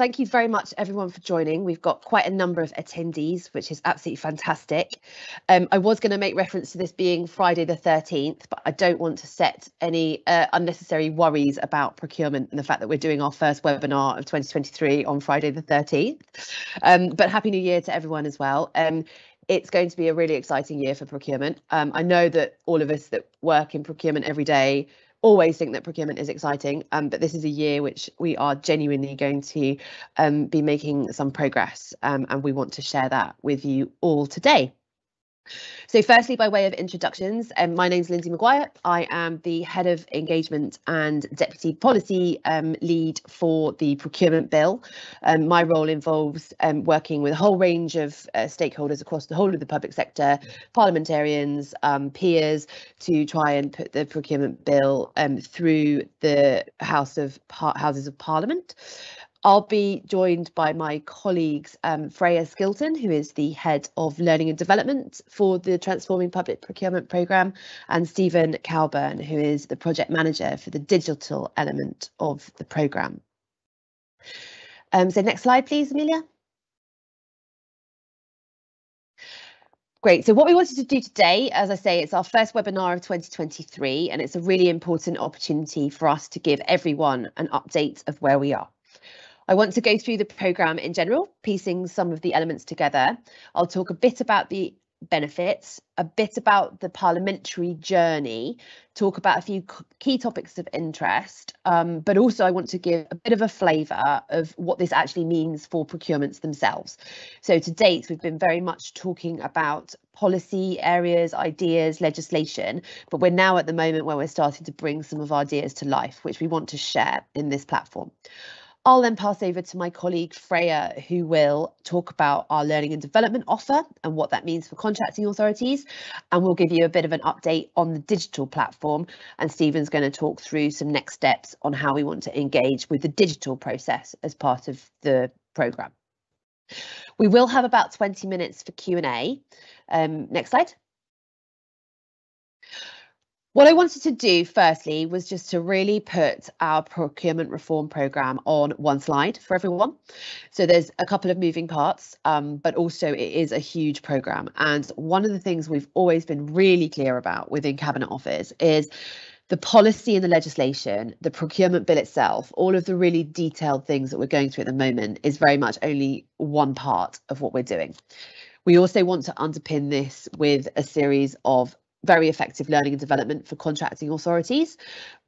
thank you very much everyone for joining. We've got quite a number of attendees, which is absolutely fantastic. Um, I was going to make reference to this being Friday the 13th, but I don't want to set any uh, unnecessary worries about procurement and the fact that we're doing our first webinar of 2023 on Friday the 13th. Um, but Happy New Year to everyone as well. Um, it's going to be a really exciting year for procurement. Um, I know that all of us that work in procurement every day always think that procurement is exciting, um, but this is a year which we are genuinely going to um, be making some progress, um, and we want to share that with you all today. So firstly, by way of introductions, um, my name is Lindsay Maguire. I am the Head of Engagement and Deputy Policy um, Lead for the Procurement Bill. Um, my role involves um, working with a whole range of uh, stakeholders across the whole of the public sector, parliamentarians, um, peers, to try and put the Procurement Bill um, through the House of Houses of Parliament. I'll be joined by my colleagues um, Freya Skilton, who is the Head of Learning and Development for the Transforming Public Procurement Programme, and Stephen Calburn, who is the Project Manager for the digital element of the programme. Um, so next slide, please, Amelia. Great. So what we wanted to do today, as I say, it's our first webinar of 2023, and it's a really important opportunity for us to give everyone an update of where we are. I want to go through the programme in general, piecing some of the elements together. I'll talk a bit about the benefits, a bit about the parliamentary journey, talk about a few key topics of interest, um, but also I want to give a bit of a flavour of what this actually means for procurements themselves. So to date, we've been very much talking about policy areas, ideas, legislation, but we're now at the moment where we're starting to bring some of our ideas to life, which we want to share in this platform. I'll then pass over to my colleague Freya, who will talk about our learning and development offer and what that means for contracting authorities. And we'll give you a bit of an update on the digital platform. And Stephen's going to talk through some next steps on how we want to engage with the digital process as part of the programme. We will have about 20 minutes for Q&A. Um, next slide. What I wanted to do firstly was just to really put our procurement reform programme on one slide for everyone. So there's a couple of moving parts, um, but also it is a huge programme. And one of the things we've always been really clear about within Cabinet Office is the policy and the legislation, the procurement bill itself, all of the really detailed things that we're going through at the moment is very much only one part of what we're doing. We also want to underpin this with a series of very effective learning and development for contracting authorities.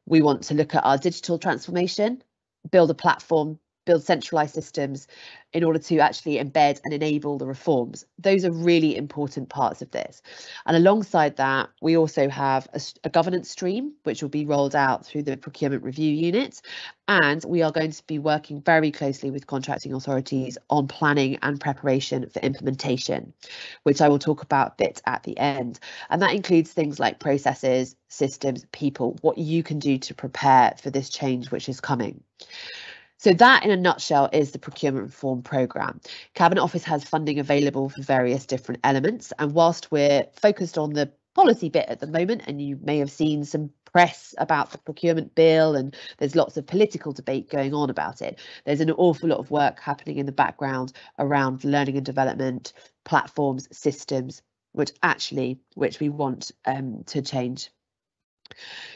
We want to look at our digital transformation, build a platform build centralized systems in order to actually embed and enable the reforms. Those are really important parts of this. And alongside that, we also have a, a, governance stream, which will be rolled out through the procurement review unit. And we are going to be working very closely with contracting authorities on planning and preparation for implementation, which I will talk about a bit at the end. And that includes things like processes, systems, people, what you can do to prepare for this change which is coming. So that in a nutshell is the procurement reform programme. Cabinet Office has funding available for various different elements and whilst we're focused on the policy bit at the moment and you may have seen some press about the procurement bill and there's lots of political debate going on about it there's an awful lot of work happening in the background around learning and development platforms systems which actually which we want um, to change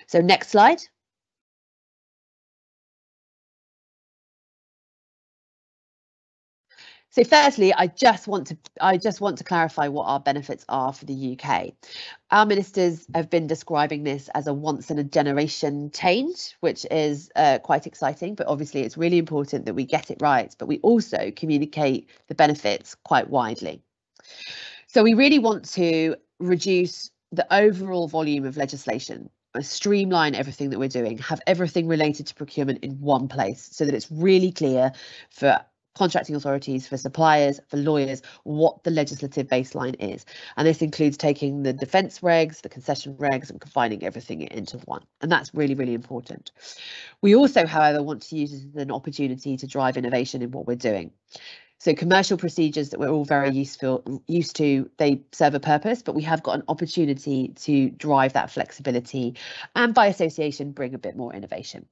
so next slide So firstly, I just want to I just want to clarify what our benefits are for the UK. Our ministers have been describing this as a once in a generation change, which is uh, quite exciting, but obviously it's really important that we get it right, but we also communicate the benefits quite widely. So we really want to reduce the overall volume of legislation streamline everything that we're doing, have everything related to procurement in one place so that it's really clear for contracting authorities, for suppliers, for lawyers, what the legislative baseline is. And this includes taking the defence regs, the concession regs, and combining everything into one. And that's really, really important. We also, however, want to use this as an opportunity to drive innovation in what we're doing. So commercial procedures that we're all very useful used to, they serve a purpose, but we have got an opportunity to drive that flexibility and by association bring a bit more innovation.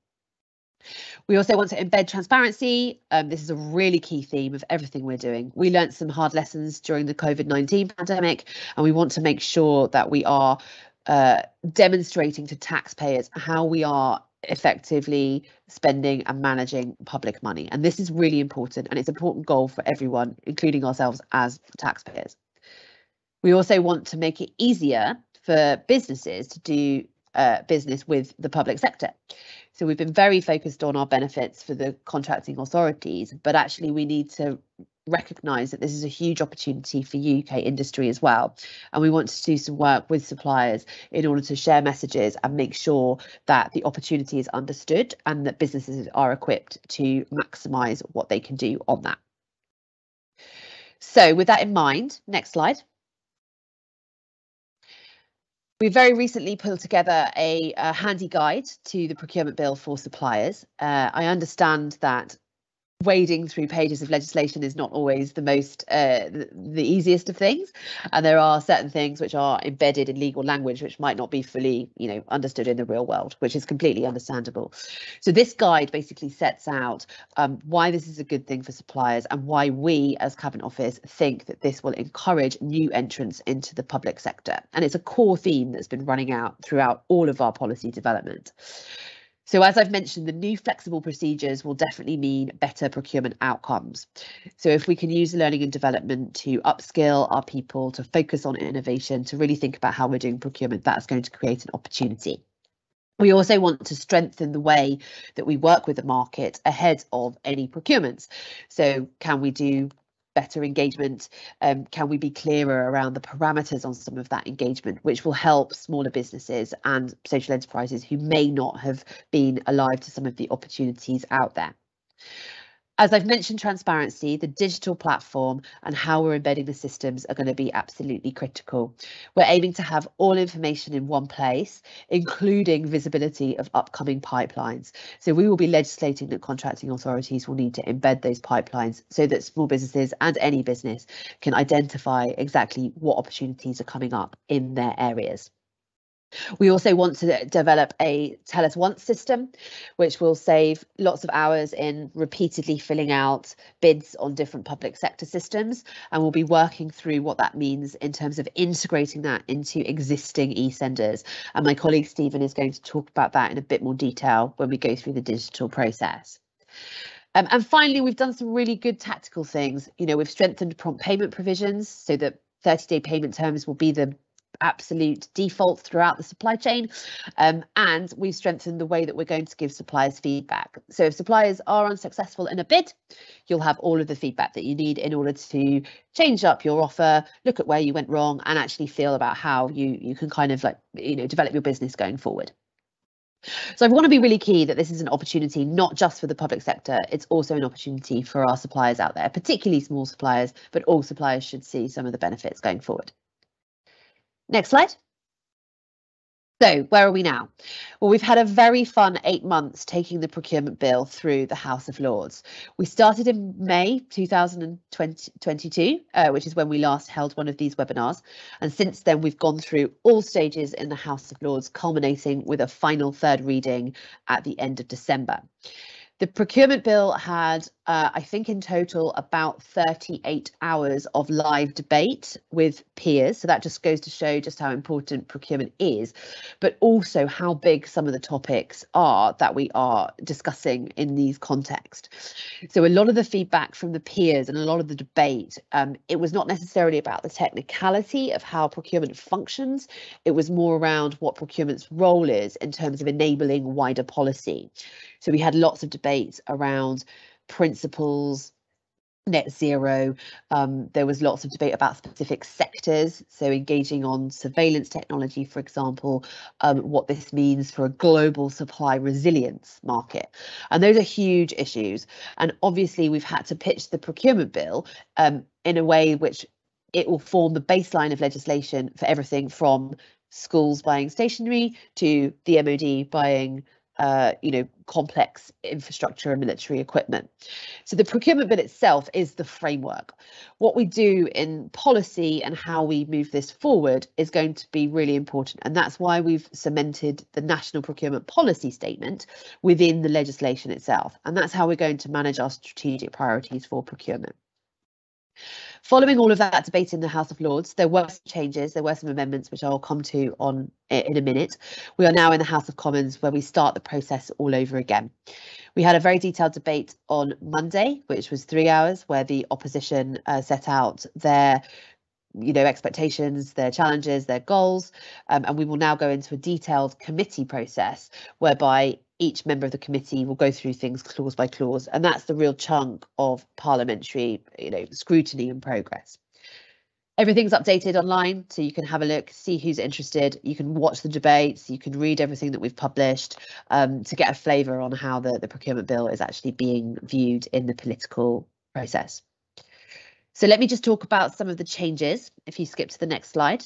We also want to embed transparency. Um, this is a really key theme of everything we're doing. We learned some hard lessons during the COVID 19 pandemic, and we want to make sure that we are uh, demonstrating to taxpayers how we are effectively spending and managing public money. And this is really important, and it's an important goal for everyone, including ourselves as taxpayers. We also want to make it easier for businesses to do uh, business with the public sector. So we've been very focused on our benefits for the contracting authorities, but actually we need to recognise that this is a huge opportunity for UK industry as well. And we want to do some work with suppliers in order to share messages and make sure that the opportunity is understood and that businesses are equipped to maximise what they can do on that. So with that in mind, next slide. We very recently pulled together a, a, handy guide to the procurement bill for suppliers. Uh, I understand that wading through pages of legislation is not always the most uh, the, easiest of things. And there are certain things which are embedded in legal language which might not be fully you know understood in the real world which is completely understandable. So this guide basically sets out um, why this is a good thing for suppliers and why we as cabinet office think that this will encourage new entrants into the public sector. And it's a core theme that's been running out throughout all of our policy development so as I've mentioned, the new flexible procedures will definitely mean better procurement outcomes. So if we can use learning and development to upskill our people, to focus on innovation, to really think about how we're doing procurement, that's going to create an opportunity. We also want to strengthen the way that we work with the market ahead of any procurements. So can we do better engagement? Um, can we be clearer around the parameters on some of that engagement, which will help smaller businesses and social enterprises who may not have been alive to some of the opportunities out there? As I've mentioned, transparency, the digital platform and how we're embedding the systems are going to be absolutely critical. We're aiming to have all information in one place, including visibility of upcoming pipelines. So we will be legislating that contracting authorities will need to embed those pipelines so that small businesses and any business can identify exactly what opportunities are coming up in their areas. We also want to develop a tell us once system, which will save lots of hours in repeatedly filling out bids on different public sector systems. And we'll be working through what that means in terms of integrating that into existing e-senders. And my colleague Stephen is going to talk about that in a bit more detail when we go through the digital process. Um, and finally, we've done some really good tactical things. You know, we've strengthened prompt payment provisions so that 30 day payment terms will be the absolute default throughout the supply chain. Um, and we've strengthened the way that we're going to give suppliers feedback. So if suppliers are unsuccessful in a bid, you'll have all of the feedback that you need in order to change up your offer, look at where you went wrong and actually feel about how you, you can kind of like, you know, develop your business going forward. So I want to be really key that this is an opportunity not just for the public sector, it's also an opportunity for our suppliers out there, particularly small suppliers, but all suppliers should see some of the benefits going forward. Next slide. So where are we now? Well, we've had a very fun eight months taking the procurement bill through the House of Lords. We started in May 2022, uh, which is when we last held one of these webinars. And since then, we've gone through all stages in the House of Lords, culminating with a final third reading at the end of December. The procurement bill had, uh, I think in total, about 38 hours of live debate with peers. So that just goes to show just how important procurement is, but also how big some of the topics are that we are discussing in these contexts. So a lot of the feedback from the peers and a lot of the debate, um, it was not necessarily about the technicality of how procurement functions. It was more around what procurement's role is in terms of enabling wider policy. So we had lots of debates around principles, net zero. Um, there was lots of debate about specific sectors, so engaging on surveillance technology, for example, um, what this means for a global supply resilience market. And those are huge issues. And obviously, we've had to pitch the procurement bill um, in a way which it will form the baseline of legislation for everything from schools buying stationery to the MOD buying uh, you know, complex infrastructure and military equipment. So the procurement bill itself is the framework. What we do in policy and how we move this forward is going to be really important. And that's why we've cemented the National Procurement Policy Statement within the legislation itself. And that's how we're going to manage our strategic priorities for procurement. Following all of that debate in the House of Lords, there were some changes, there were some amendments, which I'll come to on in a minute. We are now in the House of Commons where we start the process all over again. We had a very detailed debate on Monday, which was three hours, where the opposition uh, set out their you know expectations their challenges their goals um, and we will now go into a detailed committee process whereby each member of the committee will go through things clause by clause and that's the real chunk of parliamentary you know scrutiny and progress. Everything's updated online so you can have a look see who's interested. You can watch the debates. You can read everything that we've published um, to get a flavour on how the, the procurement bill is actually being viewed in the political process. So let me just talk about some of the changes if you skip to the next slide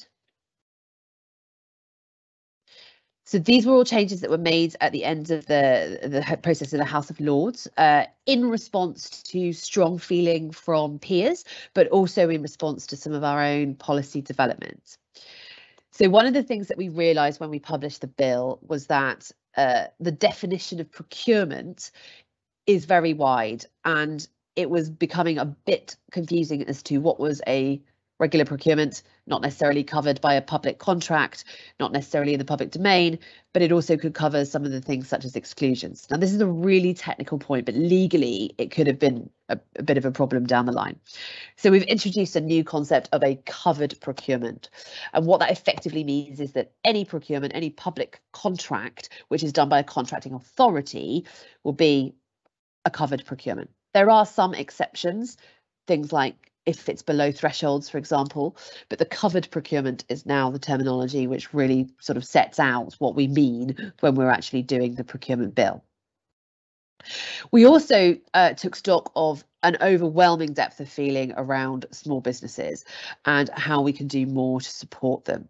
So these were all changes that were made at the end of the, the process in the House of Lords uh, in response to strong feeling from peers, but also in response to some of our own policy developments. So one of the things that we realised when we published the bill was that uh, the definition of procurement is very wide and it was becoming a bit confusing as to what was a regular procurement, not necessarily covered by a public contract, not necessarily in the public domain, but it also could cover some of the things such as exclusions. Now, this is a really technical point, but legally it could have been a, a bit of a problem down the line. So we've introduced a new concept of a covered procurement. And what that effectively means is that any procurement, any public contract, which is done by a contracting authority, will be a covered procurement. There are some exceptions, things like if it's below thresholds, for example. But the covered procurement is now the terminology which really sort of sets out what we mean when we're actually doing the procurement bill. We also uh, took stock of an overwhelming depth of feeling around small businesses and how we can do more to support them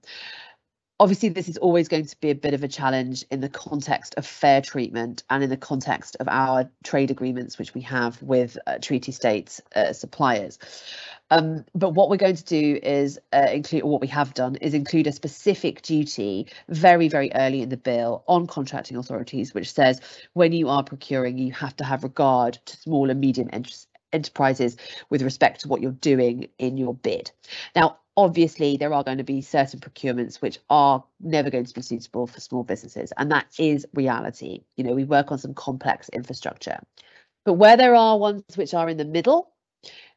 obviously this is always going to be a bit of a challenge in the context of fair treatment and in the context of our trade agreements which we have with uh, treaty states uh, suppliers. Um, but what we're going to do is uh, include or what we have done is include a specific duty very very early in the bill on contracting authorities which says when you are procuring you have to have regard to small and medium enterprises with respect to what you're doing in your bid. Now obviously there are going to be certain procurements which are never going to be suitable for small businesses and that is reality you know we work on some complex infrastructure but where there are ones which are in the middle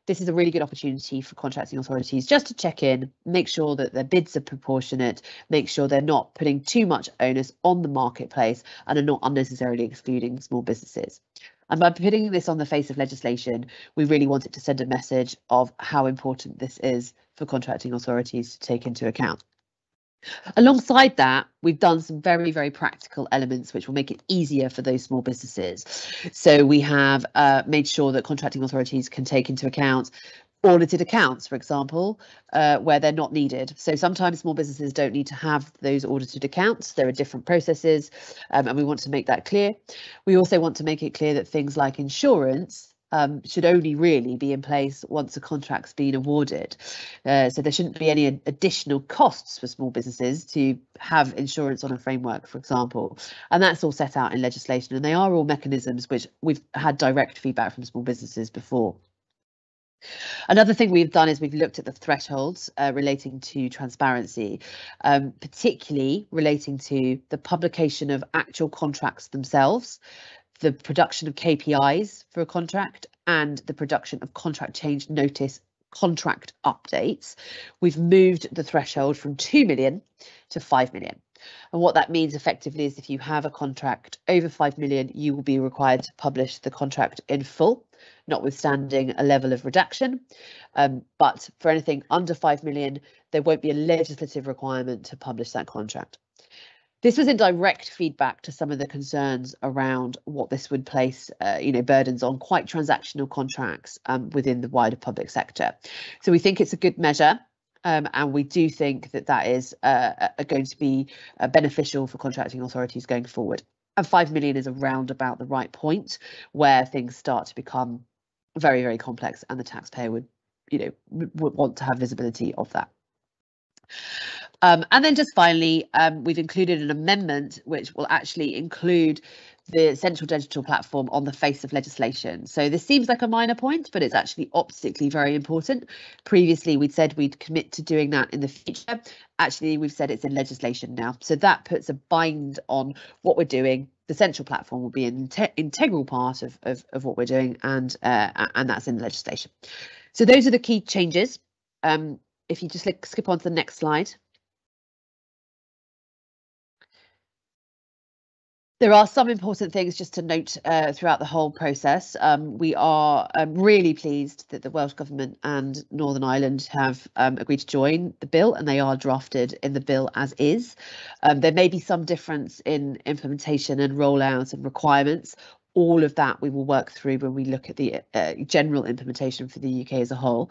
this is a really good opportunity for contracting authorities just to check in, make sure that their bids are proportionate, make sure they're not putting too much onus on the marketplace and are not unnecessarily excluding small businesses. And by putting this on the face of legislation, we really wanted to send a message of how important this is for contracting authorities to take into account. Alongside that, we've done some very, very practical elements which will make it easier for those small businesses. So we have uh, made sure that contracting authorities can take into account audited accounts, for example, uh, where they're not needed. So sometimes small businesses don't need to have those audited accounts. There are different processes, um, and we want to make that clear. We also want to make it clear that things like insurance um, should only really be in place once a contract's been awarded. Uh, so there shouldn't be any additional costs for small businesses to have insurance on a framework, for example. And that's all set out in legislation, and they are all mechanisms which we've had direct feedback from small businesses before. Another thing we've done is we've looked at the thresholds uh, relating to transparency, um, particularly relating to the publication of actual contracts themselves, the production of KPIs for a contract, and the production of contract change notice contract updates. We've moved the threshold from 2 million to 5 million. And what that means effectively is if you have a contract over 5 million, you will be required to publish the contract in full, notwithstanding a level of redaction. Um, but for anything under 5 million, there won't be a legislative requirement to publish that contract. This was in direct feedback to some of the concerns around what this would place, uh, you know, burdens on quite transactional contracts um, within the wider public sector. So we think it's a good measure. Um, and we do think that that is uh, going to be uh, beneficial for contracting authorities going forward. And 5 million is around about the right point where things start to become very, very complex and the taxpayer would, you know, would want to have visibility of that. Um, and then just finally, um, we've included an amendment which will actually include the central digital platform on the face of legislation. So this seems like a minor point, but it's actually optically very important. Previously, we'd said we'd commit to doing that in the future. Actually, we've said it's in legislation now. So that puts a bind on what we're doing. The central platform will be an integral part of, of, of, what we're doing, and uh, and that's in legislation. So those are the key changes. Um, if you just skip on to the next slide. There are some important things just to note uh, throughout the whole process. Um, we are um, really pleased that the Welsh Government and Northern Ireland have um, agreed to join the bill and they are drafted in the bill as is. Um, there may be some difference in implementation and rollout and requirements. All of that we will work through when we look at the uh, general implementation for the UK as a whole.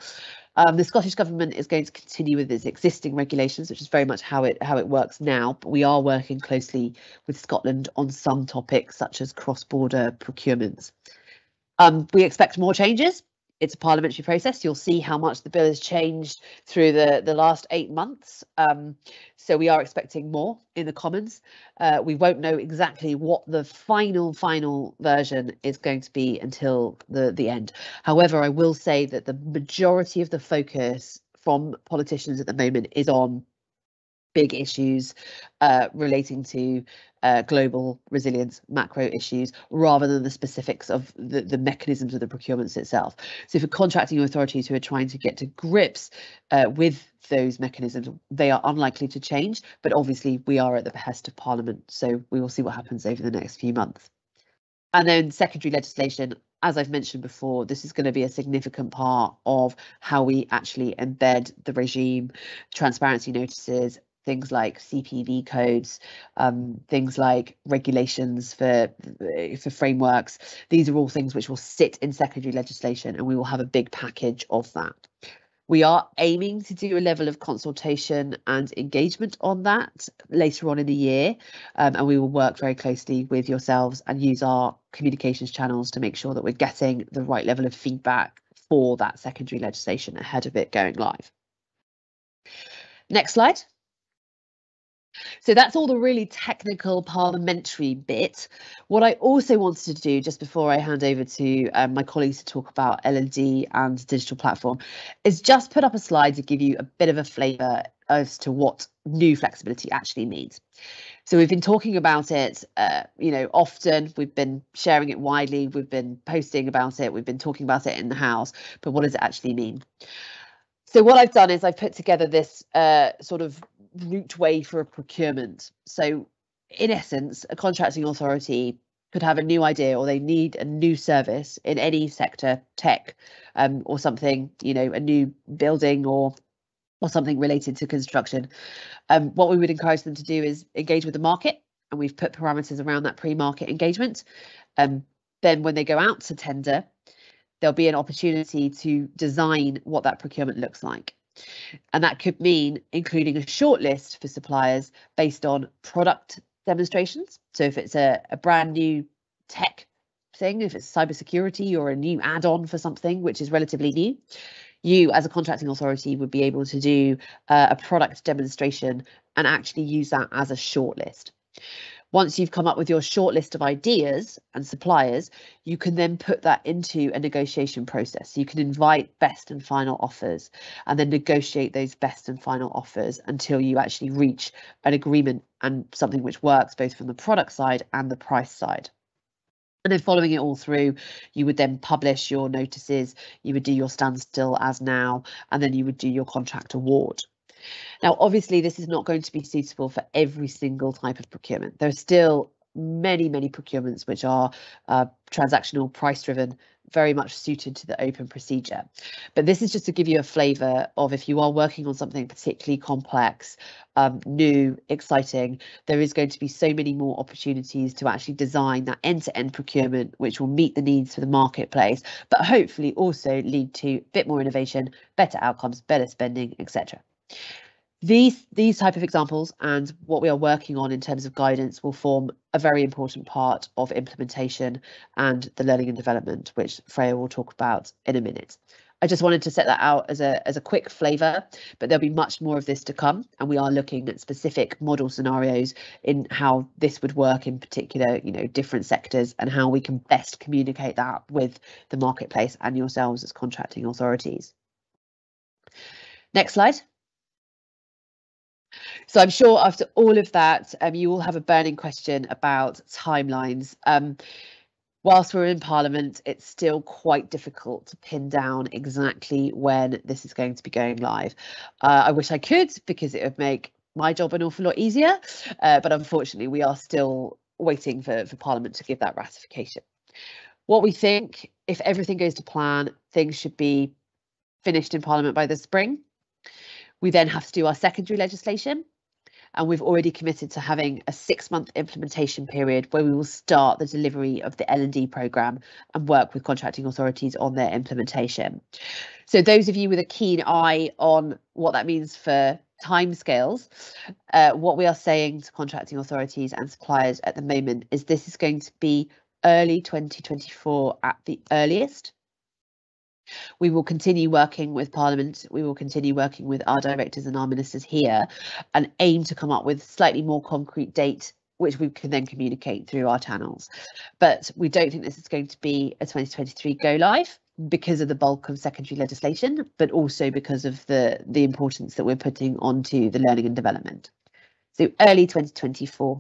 Um, the Scottish Government is going to continue with its existing regulations, which is very much how it how it works now. But we are working closely with Scotland on some topics such as cross-border procurements. Um, we expect more changes it's a parliamentary process. You'll see how much the bill has changed through the, the last eight months. Um, so we are expecting more in the Commons. Uh, we won't know exactly what the final, final version is going to be until the, the end. However, I will say that the majority of the focus from politicians at the moment is on big issues uh, relating to uh, global resilience macro issues rather than the specifics of the, the mechanisms of the procurements itself. So for contracting authorities who are trying to get to grips uh, with those mechanisms, they are unlikely to change, but obviously we are at the behest of Parliament, so we will see what happens over the next few months. And then secondary legislation, as I've mentioned before, this is going to be a significant part of how we actually embed the regime, transparency notices, things like CPV codes, um, things like regulations for for frameworks. These are all things which will sit in secondary legislation, and we will have a big package of that. We are aiming to do a level of consultation and engagement on that later on in the year, um, and we will work very closely with yourselves and use our communications channels to make sure that we're getting the right level of feedback for that secondary legislation ahead of it going live. Next slide. So that's all the really technical parliamentary bit. What I also wanted to do just before I hand over to um, my colleagues to talk about L&D and digital platform is just put up a slide to give you a bit of a flavour as to what new flexibility actually means. So we've been talking about it, uh, you know, often. We've been sharing it widely. We've been posting about it. We've been talking about it in the house. But what does it actually mean? So what I've done is I've put together this uh, sort of route way for a procurement. So in essence, a contracting authority could have a new idea or they need a new service in any sector, tech um, or something, you know, a new building or or something related to construction. Um, what we would encourage them to do is engage with the market, and we've put parameters around that pre-market engagement. Um, then when they go out to tender, there'll be an opportunity to design what that procurement looks like. And that could mean including a shortlist for suppliers based on product demonstrations. So if it's a, a brand new tech thing, if it's cybersecurity or a new add-on for something which is relatively new, you as a contracting authority would be able to do uh, a product demonstration and actually use that as a shortlist. Once you've come up with your short list of ideas and suppliers, you can then put that into a negotiation process. You can invite best and final offers and then negotiate those best and final offers until you actually reach an agreement and something which works both from the product side and the price side. And then following it all through, you would then publish your notices, you would do your standstill as now, and then you would do your contract award. Now, obviously, this is not going to be suitable for every single type of procurement. There are still many, many procurements which are uh, transactional, price driven, very much suited to the open procedure. But this is just to give you a flavour of if you are working on something particularly complex, um, new, exciting, there is going to be so many more opportunities to actually design that end-to-end procurement, which will meet the needs for the marketplace, but hopefully also lead to a bit more innovation, better outcomes, better spending, etc. These, these type of examples and what we are working on in terms of guidance will form a very important part of implementation and the learning and development, which Freya will talk about in a minute. I just wanted to set that out as a, as a quick flavour, but there'll be much more of this to come. And we are looking at specific model scenarios in how this would work in particular, you know, different sectors and how we can best communicate that with the marketplace and yourselves as contracting authorities. Next slide. So I'm sure after all of that, um, you all have a burning question about timelines. Um, whilst we're in Parliament, it's still quite difficult to pin down exactly when this is going to be going live. Uh, I wish I could because it would make my job an awful lot easier, uh, but unfortunately we are still waiting for, for Parliament to give that ratification. What we think, if everything goes to plan, things should be finished in Parliament by the spring. We then have to do our secondary legislation, and we've already committed to having a six month implementation period where we will start the delivery of the L&D programme and work with contracting authorities on their implementation. So those of you with a keen eye on what that means for timescales, uh, what we are saying to contracting authorities and suppliers at the moment is this is going to be early 2024 at the earliest. We will continue working with Parliament, we will continue working with our directors and our ministers here and aim to come up with slightly more concrete date which we can then communicate through our channels. But we don't think this is going to be a 2023 go live because of the bulk of secondary legislation, but also because of the, the importance that we're putting onto the learning and development. So early 2024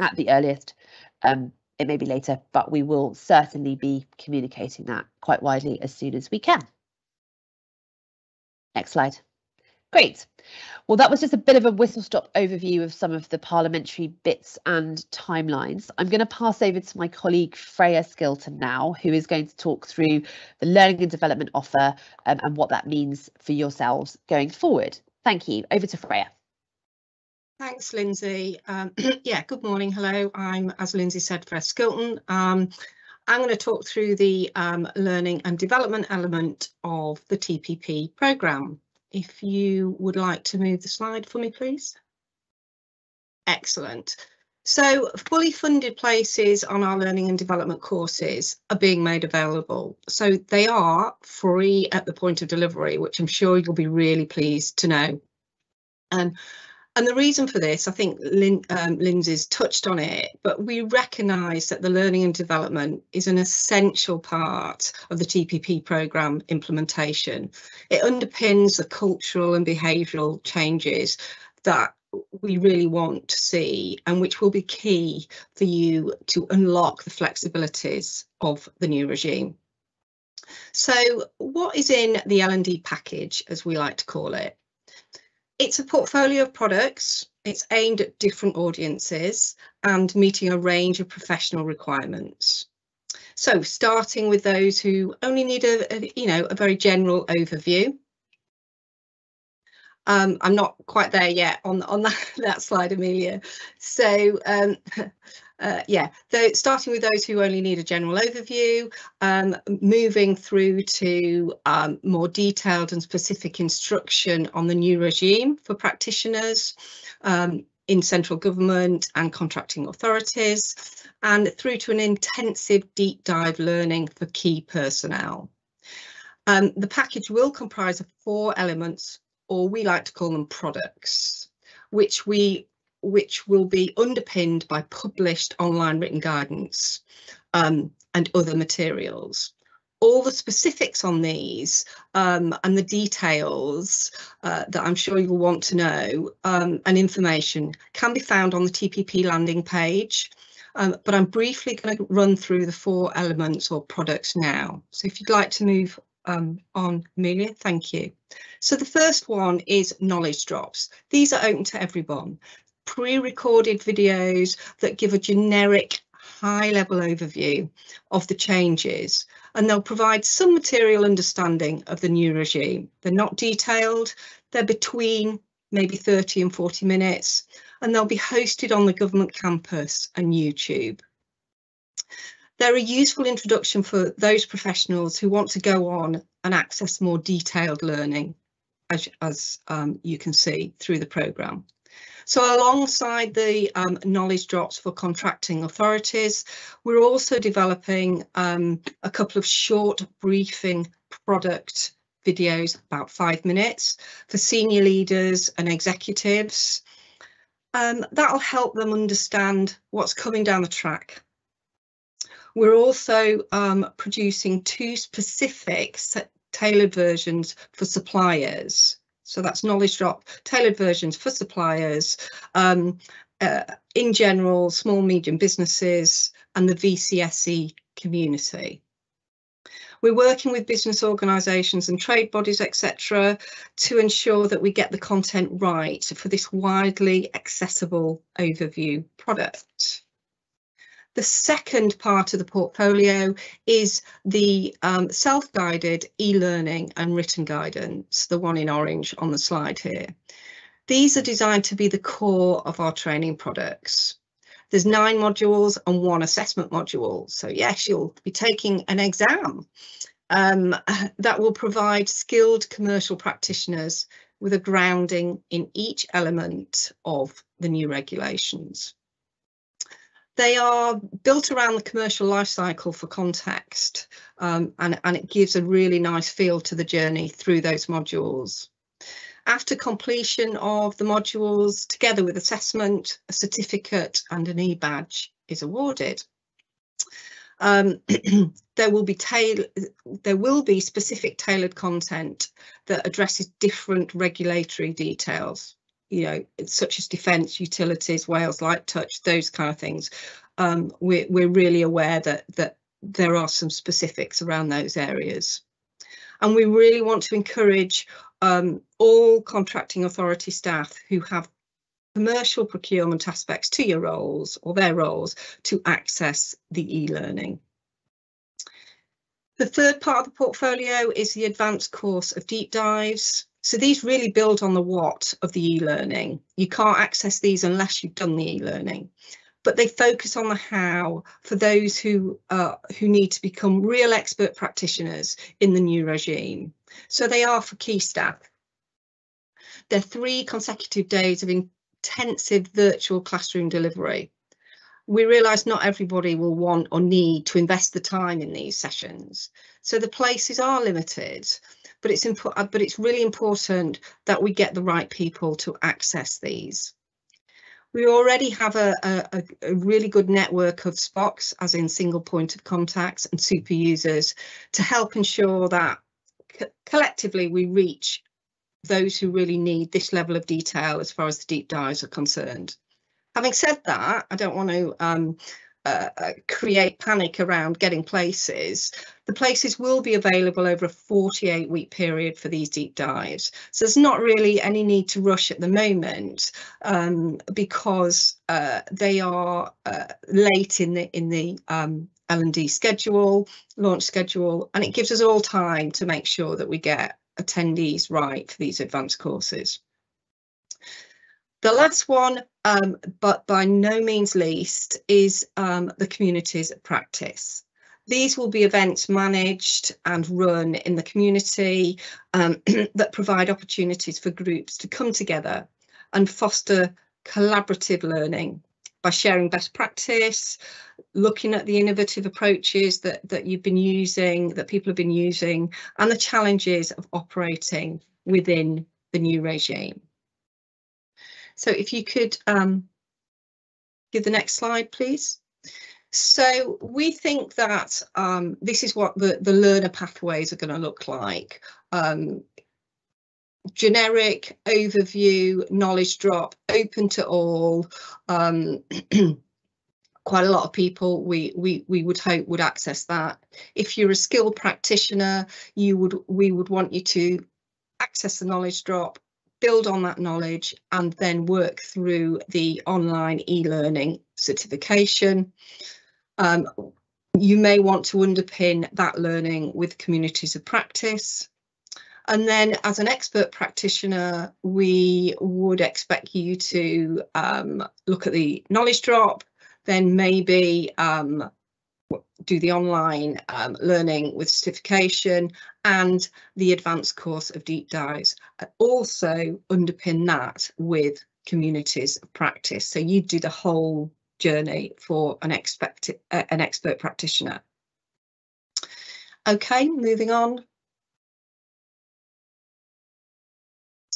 at the earliest. Um, it may be later, but we will certainly be communicating that quite widely as soon as we can. Next slide. Great. Well, that was just a bit of a whistle stop overview of some of the parliamentary bits and timelines. I'm going to pass over to my colleague Freya Skilton now, who is going to talk through the learning and development offer um, and what that means for yourselves going forward. Thank you. Over to Freya. Thanks, Lindsay. Um, yeah, good morning. Hello, I'm, as Lindsay said, Freya Skilton. Um, I'm going to talk through the um, learning and development element of the TPP programme. If you would like to move the slide for me, please. Excellent. So fully funded places on our learning and development courses are being made available. So they are free at the point of delivery, which I'm sure you'll be really pleased to know. And and the reason for this, I think Lin, um, Lindsay's touched on it, but we recognise that the learning and development is an essential part of the TPP programme implementation. It underpins the cultural and behavioural changes that we really want to see and which will be key for you to unlock the flexibilities of the new regime. So what is in the L&D package, as we like to call it? It's a portfolio of products. It's aimed at different audiences and meeting a range of professional requirements. So starting with those who only need a, a you know, a very general overview. Um, I'm not quite there yet on, on that, that slide, Amelia. So um, uh, yeah, so starting with those who only need a general overview, um, moving through to um, more detailed and specific instruction on the new regime for practitioners um, in central government and contracting authorities, and through to an intensive deep dive learning for key personnel. Um, the package will comprise of four elements, or we like to call them products, which we which will be underpinned by published online written guidance um, and other materials. All the specifics on these um, and the details uh, that I'm sure you'll want to know um, and information can be found on the TPP landing page. Um, but I'm briefly going to run through the four elements or products now. So if you'd like to move um, on, Amelia, thank you. So the first one is knowledge drops. These are open to everyone pre-recorded videos that give a generic high level overview of the changes and they'll provide some material understanding of the new regime. They're not detailed, they're between maybe 30 and 40 minutes and they'll be hosted on the government campus and YouTube. They're a useful introduction for those professionals who want to go on and access more detailed learning. as, as um, you can see through the programme. So alongside the um, knowledge drops for contracting authorities, we're also developing um, a couple of short briefing product videos, about five minutes, for senior leaders and executives. Um, that'll help them understand what's coming down the track. We're also um, producing two specific tailored versions for suppliers. So that's knowledge drop, tailored versions for suppliers, um, uh, in general, small, medium businesses and the VCSE community. We're working with business organisations and trade bodies, etc., to ensure that we get the content right for this widely accessible overview product. The second part of the portfolio is the um, self-guided e-learning and written guidance, the one in orange on the slide here. These are designed to be the core of our training products. There's nine modules and one assessment module. So yes, you'll be taking an exam um, that will provide skilled commercial practitioners with a grounding in each element of the new regulations. They are built around the commercial life cycle for context um, and, and it gives a really nice feel to the journey through those modules. After completion of the modules, together with assessment, a certificate and an e-badge is awarded. Um, there will be there will be specific tailored content that addresses different regulatory details you know, such as defence, utilities, Wales light touch, those kind of things. Um, we're, we're really aware that that there are some specifics around those areas. And we really want to encourage um, all contracting authority staff who have commercial procurement aspects to your roles or their roles to access the e-learning. The third part of the portfolio is the advanced course of deep dives. So these really build on the what of the e-learning. You can't access these unless you've done the e-learning, but they focus on the how for those who uh, who need to become real expert practitioners in the new regime. So they are for key staff. They're three consecutive days of intensive virtual classroom delivery. We realise not everybody will want or need to invest the time in these sessions, so the places are limited but it's important uh, but it's really important that we get the right people to access these we already have a, a, a, really good network of SPOCs, as in single point of contacts and super users, to help ensure that co collectively we reach those who really need this level of detail as far as the deep dives are concerned. Having said that, I don't want to um, uh, uh, create panic around getting places, the places will be available over a 48 week period for these deep dives. So there's not really any need to rush at the moment um, because uh, they are uh, late in the in the um, L&D schedule, launch schedule, and it gives us all time to make sure that we get attendees right for these advanced courses. The last one, um, but by no means least, is um, the communities practice. These will be events managed and run in the community um, that provide opportunities for groups to come together and foster collaborative learning by sharing best practice, looking at the innovative approaches that, that you've been using, that people have been using, and the challenges of operating within the new regime. So if you could um, give the next slide, please. So we think that um, this is what the, the learner pathways are going to look like. Um, generic overview, knowledge drop, open to all. Um, quite a lot of people we we we would hope would access that. If you're a skilled practitioner, you would we would want you to access the knowledge drop build on that knowledge and then work through the online e-learning certification. Um, you may want to underpin that learning with communities of practice. And then as an expert practitioner, we would expect you to um, look at the knowledge drop, then maybe um, do the online um, learning with certification and the advanced course of deep dives. Also underpin that with communities of practice. So you do the whole journey for an expert, an expert practitioner. Okay, moving on.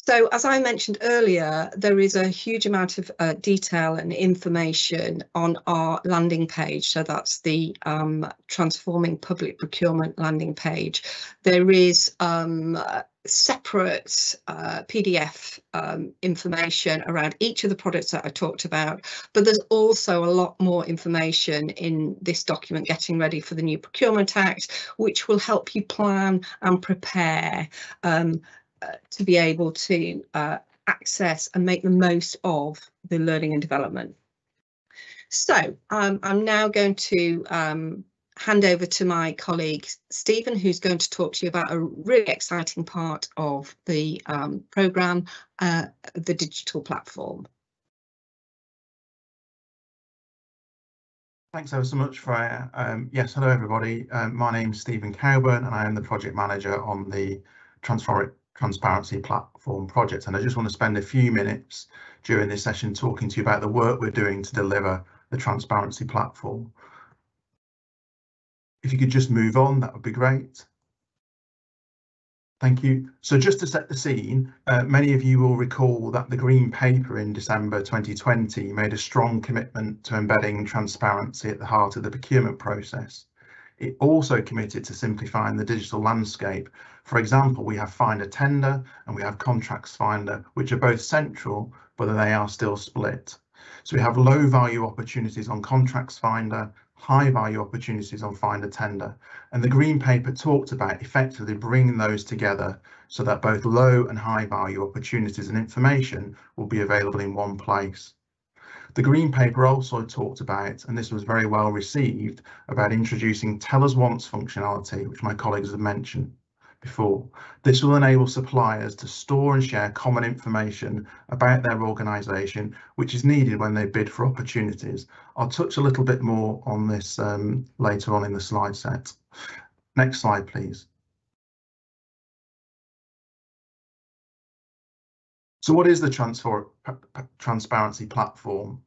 So as I mentioned earlier, there is a huge amount of uh, detail and information on our landing page. So that's the um, Transforming Public Procurement landing page. There is um, separate uh, PDF um, information around each of the products that I talked about, but there's also a lot more information in this document, Getting Ready for the New Procurement Act, which will help you plan and prepare um, uh, to be able to uh, access and make the most of the learning and development. So um, I'm now going to um, hand over to my colleague Stephen, who's going to talk to you about a really exciting part of the um, programme, uh, the digital platform. Thanks ever so much, Freya. Um, yes, hello everybody. Um, my name's Stephen Cowburn and I am the project manager on the Transform transparency platform project. And I just want to spend a few minutes during this session talking to you about the work we're doing to deliver the transparency platform. If you could just move on, that would be great. Thank you. So just to set the scene, uh, many of you will recall that the Green Paper in December 2020 made a strong commitment to embedding transparency at the heart of the procurement process. It also committed to simplifying the digital landscape. For example, we have Find a Tender and we have Contracts Finder, which are both central, but they are still split. So we have low value opportunities on Contracts Finder, high value opportunities on Find a Tender. And the Green Paper talked about effectively bringing those together so that both low and high value opportunities and information will be available in one place. The Green Paper also talked about, and this was very well received, about introducing Tell Us Once functionality, which my colleagues have mentioned before. This will enable suppliers to store and share common information about their organisation, which is needed when they bid for opportunities. I'll touch a little bit more on this um, later on in the slide set. Next slide, please. So what is the transfer, transparency platform?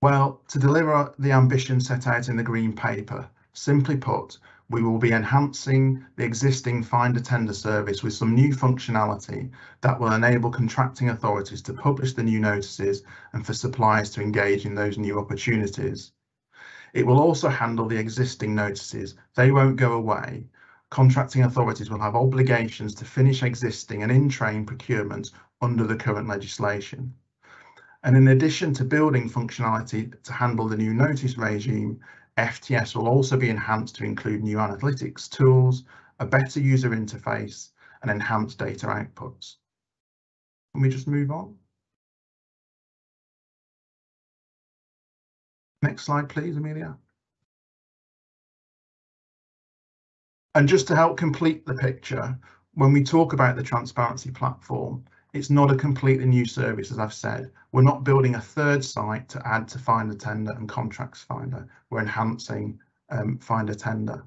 Well, to deliver the ambition set out in the Green Paper, simply put, we will be enhancing the existing Find a Tender service with some new functionality that will enable contracting authorities to publish the new notices and for suppliers to engage in those new opportunities. It will also handle the existing notices. They won't go away, contracting authorities will have obligations to finish existing and in-train procurement under the current legislation. And in addition to building functionality to handle the new notice regime, FTS will also be enhanced to include new analytics tools, a better user interface, and enhanced data outputs. Can we just move on? Next slide, please, Amelia. And just to help complete the picture, when we talk about the transparency platform, it's not a completely new service, as I've said. We're not building a third site to add to Find a Tender and Contracts Finder. We're enhancing um, Find a Tender.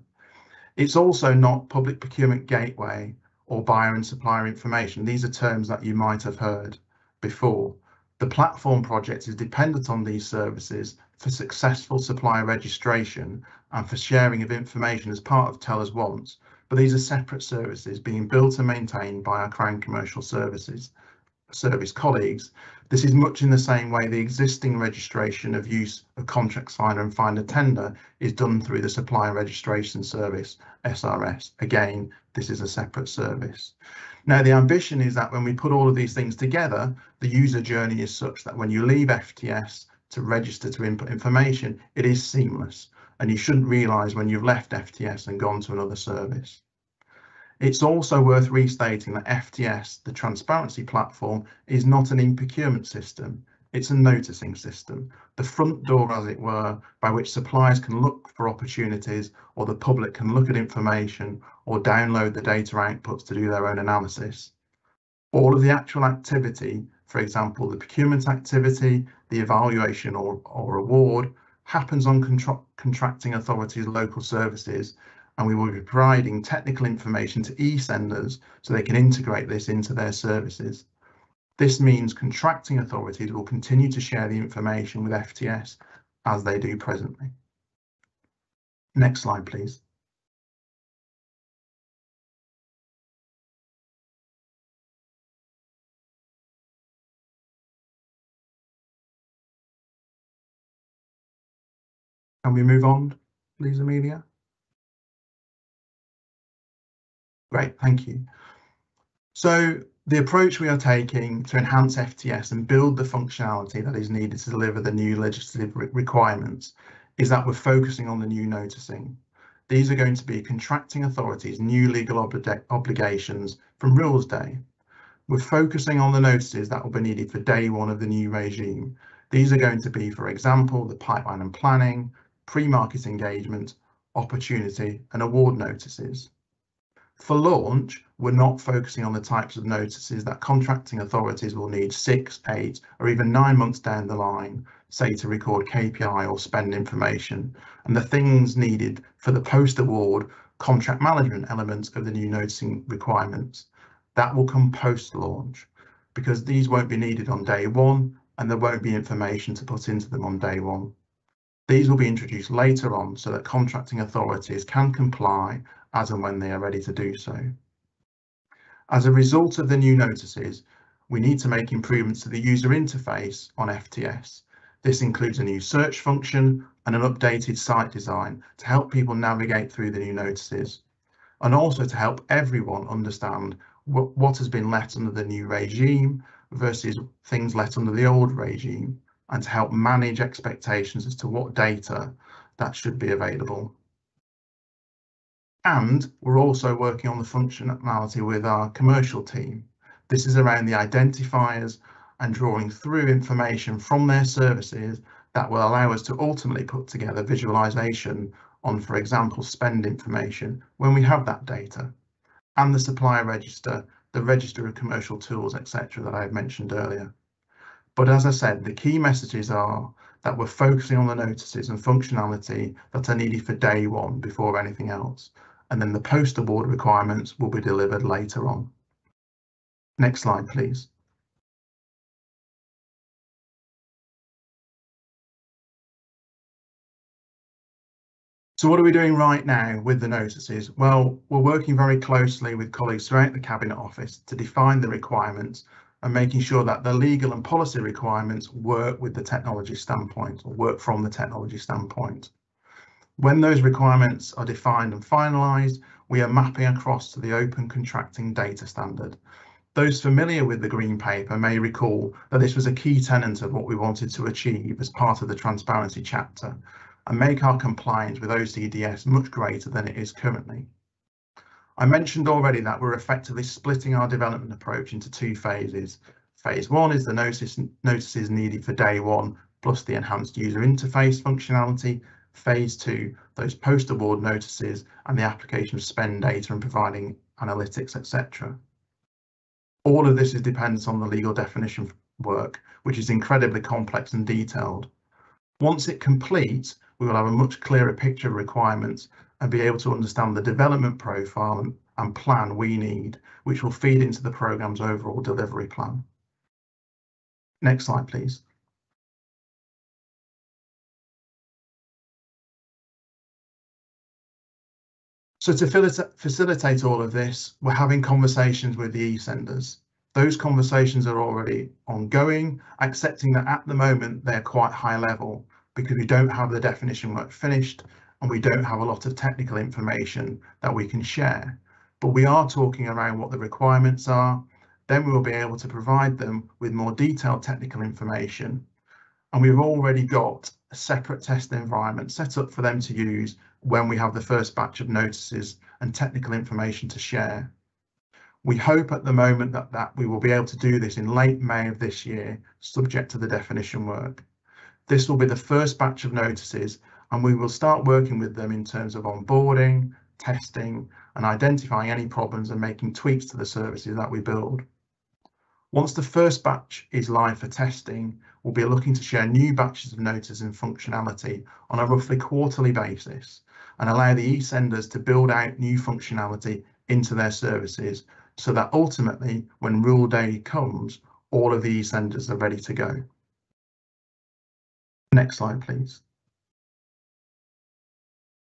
It's also not public procurement gateway or buyer and supplier information. These are terms that you might have heard before. The platform project is dependent on these services for successful supplier registration and for sharing of information as part of Tell Us Once, but these are separate services being built and maintained by our Crown Commercial Services service colleagues. This is much in the same way the existing registration of use of Contracts Finder and Find a Tender is done through the Supplier Registration Service, SRS. Again, this is a separate service. Now, the ambition is that when we put all of these things together, the user journey is such that when you leave FTS to register to input information, it is seamless and you shouldn't realise when you've left FTS and gone to another service. It's also worth restating that FTS, the transparency platform, is not an e-procurement system. It's a noticing system, the front door, as it were, by which suppliers can look for opportunities or the public can look at information or download the data outputs to do their own analysis. All of the actual activity, for example, the procurement activity, the evaluation or, or award, happens on contra contracting authorities' local services, and we will be providing technical information to e-senders so they can integrate this into their services. This means contracting authorities will continue to share the information with FTS as they do presently. Next slide, please. Can we move on, please, Amelia? Great, thank you. So the approach we are taking to enhance FTS and build the functionality that is needed to deliver the new legislative re requirements is that we're focusing on the new noticing. These are going to be contracting authorities' new legal obli obligations from rules day. We're focusing on the notices that will be needed for day one of the new regime. These are going to be, for example, the pipeline and planning, pre-market engagement, opportunity and award notices. For launch, we're not focusing on the types of notices that contracting authorities will need six, eight, or even nine months down the line, say to record KPI or spend information, and the things needed for the post-award contract management elements of the new noticing requirements. That will come post-launch because these won't be needed on day one and there won't be information to put into them on day one. These will be introduced later on so that contracting authorities can comply as and when they are ready to do so. As a result of the new notices, we need to make improvements to the user interface on FTS. This includes a new search function and an updated site design to help people navigate through the new notices and also to help everyone understand what, has been let under the new regime versus things let under the old regime and to help manage expectations as to what data that should be available. And we're also working on the functionality with our commercial team. This is around the identifiers and drawing through information from their services that will allow us to ultimately put together visualization on, for example, spend information when we have that data and the supplier register, the register of commercial tools, etc. that I mentioned earlier. But as I said, the key messages are that we're focusing on the notices and functionality that are needed for day one before anything else. And then the post-award requirements will be delivered later on. Next slide, please. So what are we doing right now with the notices? Well, we're working very closely with colleagues throughout the Cabinet Office to define the requirements and making sure that the legal and policy requirements work with the technology standpoint or work from the technology standpoint. When those requirements are defined and finalised, we are mapping across to the Open Contracting Data Standard. Those familiar with the Green Paper may recall that this was a key tenet of what we wanted to achieve as part of the transparency chapter and make our compliance with OCDS much greater than it is currently. I mentioned already that we're effectively splitting our development approach into two phases. Phase one is the notice, notices needed for day one, plus the enhanced user interface functionality. Phase two, those post-award notices and the application of spend data and providing analytics, etc. All of this is dependent on the legal definition work, which is incredibly complex and detailed. Once it completes, we will have a much clearer picture of requirements and be able to understand the development profile and, and plan we need, which will feed into the programme's overall delivery plan. Next slide, please. So to facilitate all of this, we're having conversations with the e-senders. Those conversations are already ongoing, accepting that at the moment they're quite high level because we don't have the definition work finished and we don't have a lot of technical information that we can share. But we are talking around what the requirements are. Then we will be able to provide them with more detailed technical information. And we've already got a separate test environment set up for them to use when we have the first batch of notices and technical information to share. We hope at the moment that, that we will be able to do this in late May of this year, subject to the definition work. This will be the first batch of notices and we will start working with them in terms of onboarding, testing and identifying any problems and making tweaks to the services that we build. Once the first batch is live for testing, we'll be looking to share new batches of notices and functionality on a roughly quarterly basis and allow the e-senders to build out new functionality into their services so that ultimately, when rule day comes, all of the e-senders are ready to go. Next slide, please.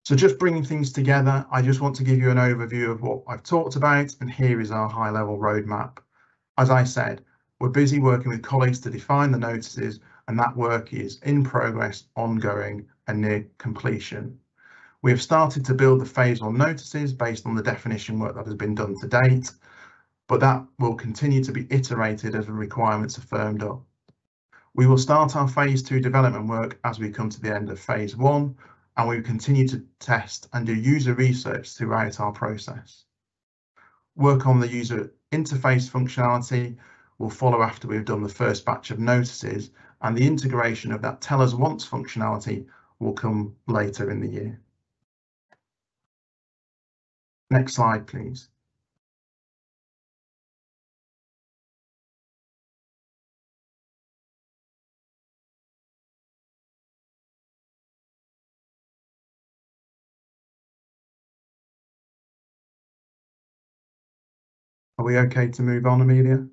So just bringing things together, I just want to give you an overview of what I've talked about, and here is our high level roadmap. As I said, we're busy working with colleagues to define the notices, and that work is in progress, ongoing, and near completion. We have started to build the phase one notices based on the definition work that has been done to date, but that will continue to be iterated as the requirements are firmed up. We will start our phase two development work as we come to the end of phase one, and we continue to test and do user research throughout our process. Work on the user interface functionality will follow after we've done the first batch of notices, and the integration of that tell us once functionality will come later in the year. Next slide, please. Are we okay to move on, Amelia?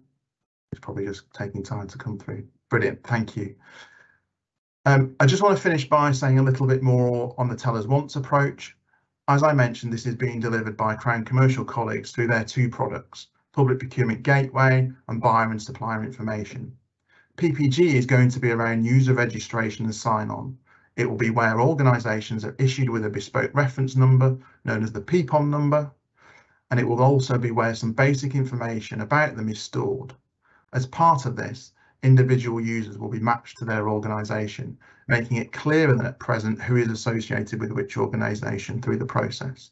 It's probably just taking time to come through. Brilliant, thank you. Um, I just want to finish by saying a little bit more on the tell us once approach. As I mentioned, this is being delivered by Crown Commercial colleagues through their two products, Public Procurement Gateway and Buyer and Supplier Information. PPG is going to be around user registration and sign-on. It will be where organisations are issued with a bespoke reference number, known as the PPON number, and it will also be where some basic information about them is stored. As part of this, individual users will be matched to their organisation, making it clearer than at present who is associated with which organisation through the process.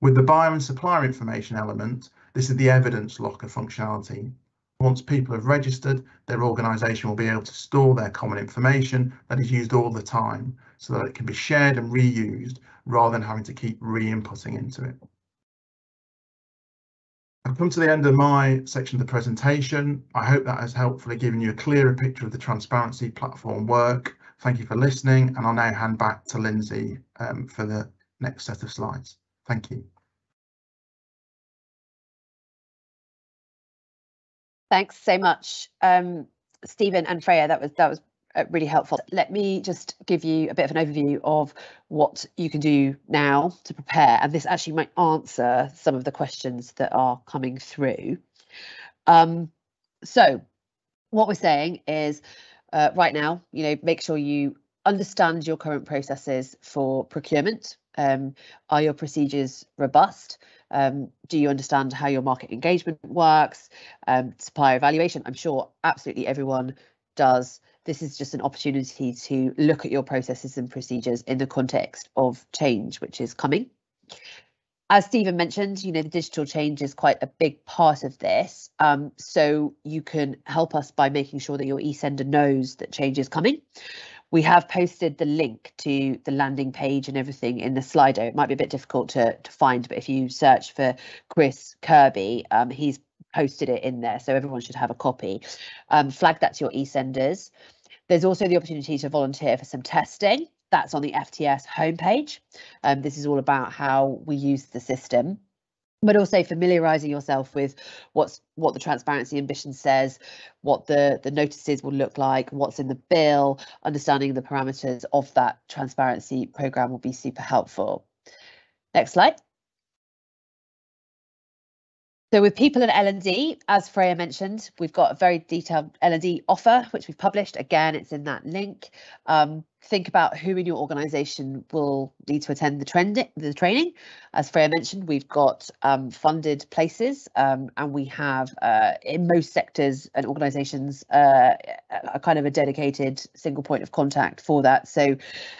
With the buyer and supplier information element, this is the evidence locker functionality. Once people have registered, their organisation will be able to store their common information that is used all the time so that it can be shared and reused rather than having to keep re-inputting into it. I've come to the end of my section of the presentation. I hope that has helpfully given you a clearer picture of the transparency platform work. Thank you for listening, and I'll now hand back to Lindsay um, for the next set of slides. Thank you. Thanks so much, um, Stephen and Freya. That was that was really helpful. Let me just give you a bit of an overview of what you can do now to prepare, and this actually might answer some of the questions that are coming through. Um, so what we're saying is uh, right now, you know, make sure you understand your current processes for procurement. Um, are your procedures robust? Um, do you understand how your market engagement works? Um, supplier evaluation, I'm sure absolutely everyone does this is just an opportunity to look at your processes and procedures in the context of change, which is coming. As Stephen mentioned, you know, the digital change is quite a big part of this. Um, so you can help us by making sure that your e-sender knows that change is coming. We have posted the link to the landing page and everything in the Slido. It might be a bit difficult to, to find, but if you search for Chris Kirby, um, he's posted it in there, so everyone should have a copy. Um, flag that to your e-senders. There's also the opportunity to volunteer for some testing. That's on the FTS homepage. Um, this is all about how we use the system but also familiarizing yourself with what's what the transparency ambition says what the the notices will look like what's in the bill understanding the parameters of that transparency program will be super helpful next slide so with people at L&D, as Freya mentioned, we've got a very detailed L&D offer, which we've published. Again, it's in that link. Um, think about who in your organisation will need to attend the, trend, the training. As Freya mentioned, we've got um, funded places um, and we have uh, in most sectors and organisations uh, a kind of a dedicated single point of contact for that. So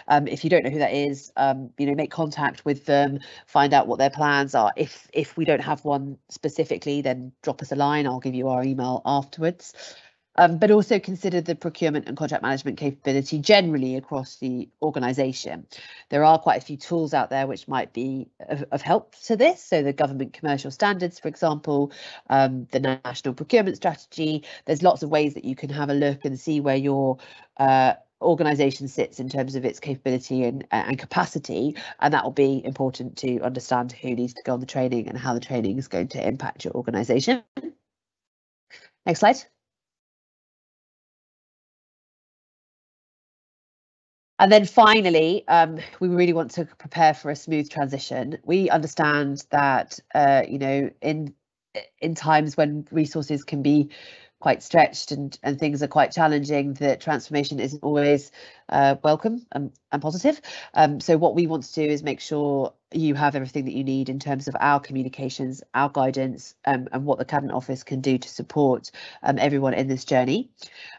um, if you don't know who that is, um, you know, make contact with them, find out what their plans are. If if we don't have one specifically, then drop us a line. I'll give you our email afterwards. Um, but also consider the procurement and contract management capability generally across the organisation. There are quite a few tools out there which might be of, of help to this. So the government commercial standards, for example, um, the national procurement strategy. There's lots of ways that you can have a look and see where your uh, organisation sits in terms of its capability and, and capacity and that will be important to understand who needs to go on the training and how the training is going to impact your organisation. Next slide. And then finally, um, we really want to prepare for a smooth transition. We understand that, uh, you know, in in times when resources can be quite stretched and, and things are quite challenging, that transformation isn't always uh, welcome and, and positive. Um, so what we want to do is make sure you have everything that you need in terms of our communications, our guidance, um, and what the Cabinet Office can do to support um, everyone in this journey.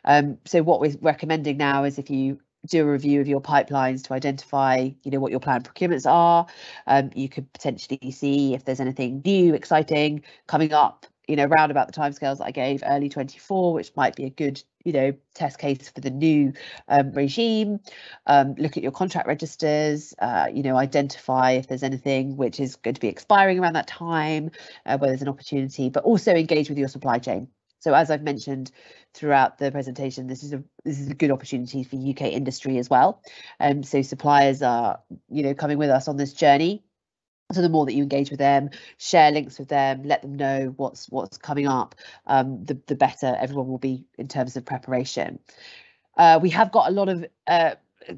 Um, so what we're recommending now is if you do a review of your pipelines to identify you know what your planned procurements are. Um, you could potentially see if there's anything new exciting coming up you know round about the timescales that i gave early 24 which might be a good you know test case for the new um, regime. Um, look at your contract registers uh, you know identify if there's anything which is going to be expiring around that time uh, where there's an opportunity but also engage with your supply chain so as I've mentioned throughout the presentation, this is a this is a good opportunity for UK industry as well. Um, so suppliers are, you know, coming with us on this journey. So the more that you engage with them, share links with them, let them know what's what's coming up, um, the the better everyone will be in terms of preparation. Uh, we have got a lot of uh,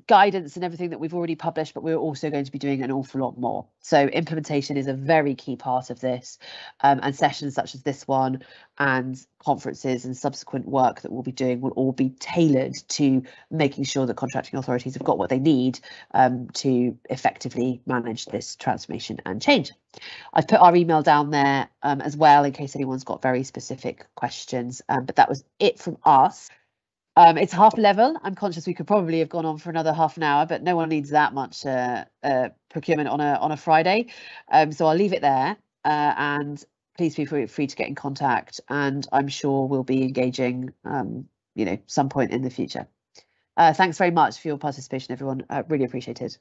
guidance and everything that we've already published, but we're also going to be doing an awful lot more. So implementation is a very key part of this um, and sessions such as this one and conferences and subsequent work that we'll be doing will all be tailored to making sure that contracting authorities have got what they need um, to effectively manage this transformation and change. I've put our email down there um, as well in case anyone's got very specific questions, um, but that was it from us. Um, it's half level. I'm conscious we could probably have gone on for another half an hour, but no one needs that much uh, uh, procurement on a on a Friday. Um, so I'll leave it there. Uh, and please feel free, free to get in contact. And I'm sure we'll be engaging, um, you know, some point in the future. Uh, thanks very much for your participation, everyone. really appreciate it.